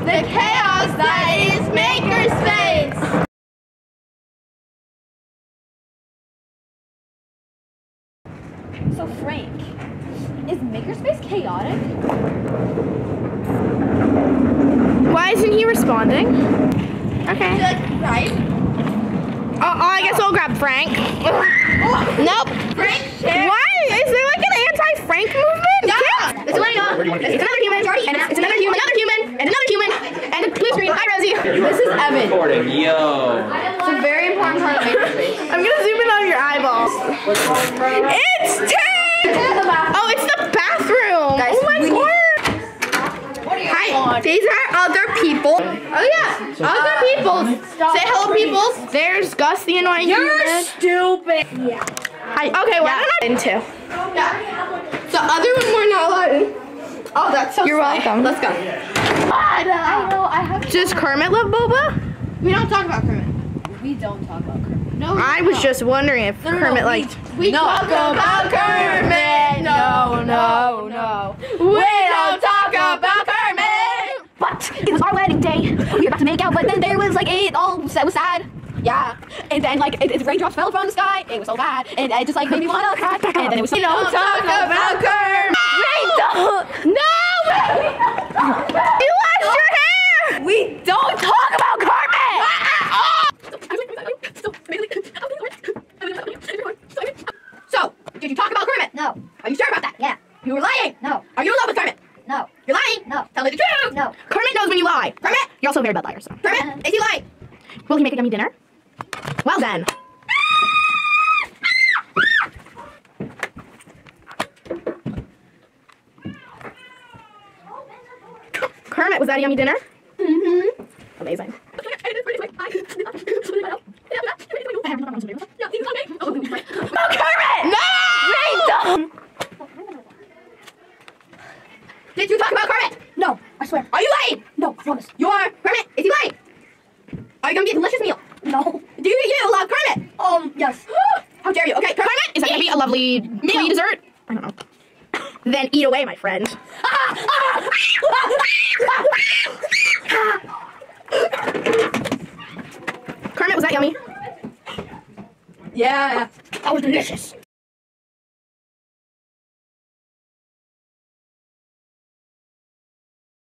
the chaos that is Makerspace. So Frank, is Makerspace chaotic? Why isn't he responding? Okay. Right? Oh, oh, I guess we'll grab Frank. Oh. nope. Frank. Why? Is there like an anti-Frank movement? Yeah. It's going on. It's another human, and it's another human, another human, and another human, and a blue screen. Hi, Rosie. This is Evan. Recording, yo. It's a very important part of Makerspace. I'm gonna zoom in on your eyeballs. It's Ted! Oh, it's the bathroom. Guys, oh my we word. Hi. These are other people. Oh yeah, other uh, people. Say hello, people. There's Gus, the annoying You're human. stupid. Hi. Okay, what am I into? Yeah. The other one we're not allowed in. That's so You're sad. welcome. Let's go. I know, I have. Does Kermit love boba? We don't talk about Kermit. We don't talk about Kermit. No. I was just wondering if Kermit liked. We talk about Kermit. No, no, no. We don't talk about Kermit. But it was our wedding day. We were about to make out, but then there was like it all that was sad. Yeah, and then like it, it, raindrops fell from the sky. It was so bad, and it just like made me wanna cry. And then it was so We don't talk about Kermit. No! you lost your hair! We don't talk about Kermit. So, did you talk about Kermit? No, Are you sure about that? yeah, You were lying. no, Are you in love with Kermit? no, You're lying. No. Tell me the truth. no. Kermit knows when you lie. Kermit. You're also a very bad liar, so. Kermit, is he lying? Will he make a yummy dinner? Well then. Kermit, was that a yummy dinner? Mm-hmm. Amazing. Oh, Kermit! No! Did you talk about Kermit? I swear. Are you lying? No, I promise. You are. Kermit, is he lying? Are you gonna get a delicious meal? No. Do you love Kermit? Um, yes. How dare you? Okay, Kermit, Is that gonna be a lovely meal dessert? I don't know. Then eat away, my friend. Kermit, was that yummy? Yeah. That was delicious.